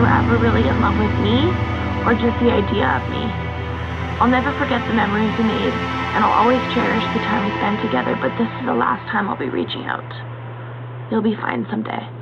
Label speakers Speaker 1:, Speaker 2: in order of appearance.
Speaker 1: Were ever really in love with me or just the idea of me. I'll never forget the memories we made, and I'll always cherish the time we spent together, but this is the last time I'll be reaching out. You'll be fine someday.